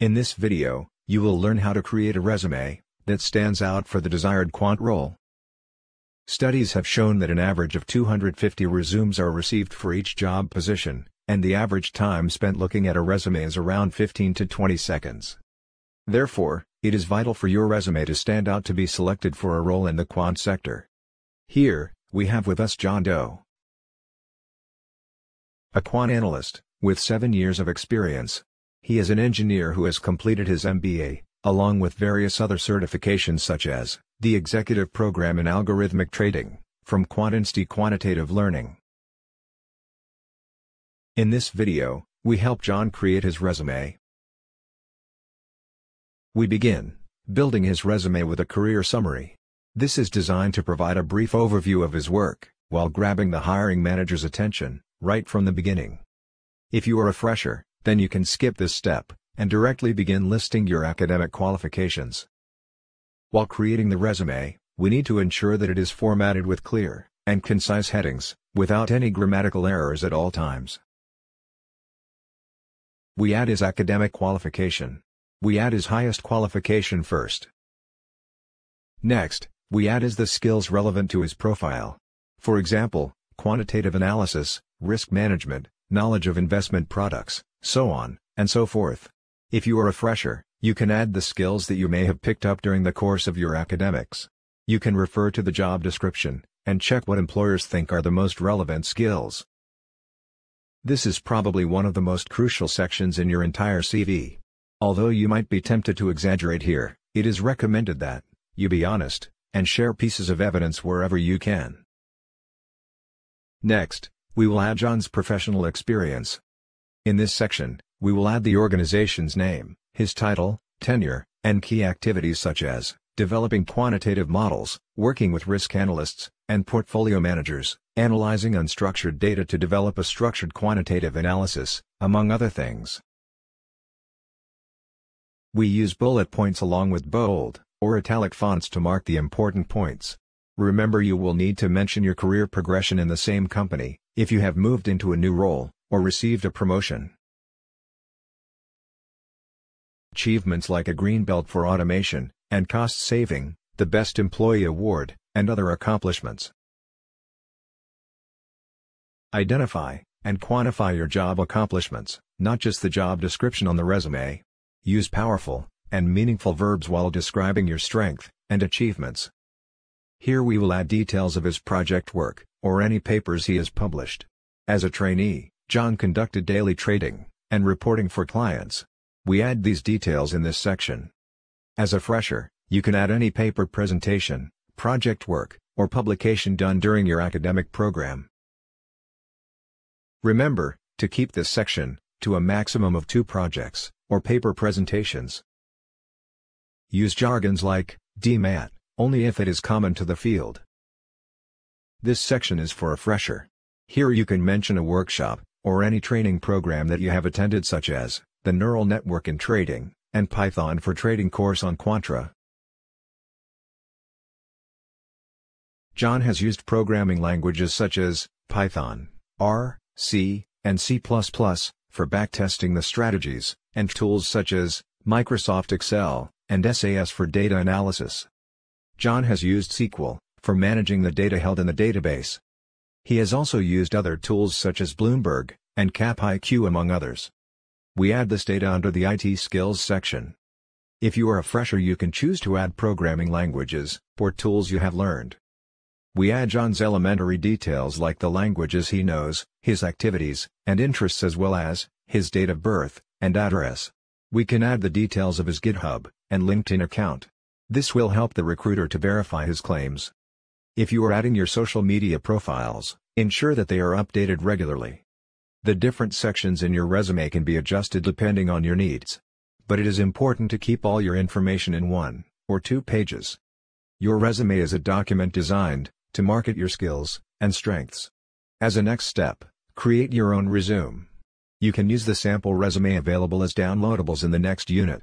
In this video, you will learn how to create a resume that stands out for the desired quant role. Studies have shown that an average of 250 resumes are received for each job position, and the average time spent looking at a resume is around 15 to 20 seconds. Therefore, it is vital for your resume to stand out to be selected for a role in the quant sector. Here, we have with us John Doe. A quant analyst, with seven years of experience. He is an engineer who has completed his MBA, along with various other certifications such as, the Executive Program in Algorithmic Trading, from Quantinsti Quantitative Learning. In this video, we help John create his resume. We begin, building his resume with a career summary. This is designed to provide a brief overview of his work, while grabbing the hiring manager's attention, right from the beginning. If you are a fresher, then you can skip this step, and directly begin listing your academic qualifications. While creating the resume, we need to ensure that it is formatted with clear and concise headings, without any grammatical errors at all times. We add his academic qualification. We add his highest qualification first. Next, we add his the skills relevant to his profile. For example, quantitative analysis, risk management, knowledge of investment products, so on, and so forth. If you are a fresher, you can add the skills that you may have picked up during the course of your academics. You can refer to the job description, and check what employers think are the most relevant skills. This is probably one of the most crucial sections in your entire CV. Although you might be tempted to exaggerate here, it is recommended that you be honest and share pieces of evidence wherever you can. Next, we will add John's professional experience. In this section, we will add the organization's name, his title, tenure, and key activities such as developing quantitative models, working with risk analysts, and portfolio managers, analyzing unstructured data to develop a structured quantitative analysis, among other things. We use bullet points along with bold or italic fonts to mark the important points. Remember you will need to mention your career progression in the same company, if you have moved into a new role, or received a promotion. Achievements like a green belt for automation, and cost saving, the Best Employee Award, and other accomplishments. Identify and quantify your job accomplishments, not just the job description on the resume. Use powerful and meaningful verbs while describing your strength and achievements. Here we will add details of his project work, or any papers he has published. As a trainee, John conducted daily trading and reporting for clients. We add these details in this section. As a fresher, you can add any paper presentation, project work, or publication done during your academic program. Remember, to keep this section, to a maximum of two projects, or paper presentations. Use jargons like, DMAT, only if it is common to the field. This section is for a fresher. Here you can mention a workshop, or any training program that you have attended such as, the Neural Network in Trading, and Python for Trading course on Quantra. John has used programming languages such as, Python, R, C, and C++ for backtesting the strategies, and tools such as, Microsoft Excel, and SAS for data analysis. John has used SQL, for managing the data held in the database. He has also used other tools such as Bloomberg, and CapIQ among others. We add this data under the IT Skills section. If you are a fresher you can choose to add programming languages, or tools you have learned. We add John's elementary details like the languages he knows, his activities, and interests as well as, his date of birth, and address. We can add the details of his GitHub, and LinkedIn account. This will help the recruiter to verify his claims. If you are adding your social media profiles, ensure that they are updated regularly. The different sections in your resume can be adjusted depending on your needs. But it is important to keep all your information in one, or two pages. Your resume is a document designed, to market your skills, and strengths. As a next step, create your own resume. You can use the sample resume available as downloadables in the next unit.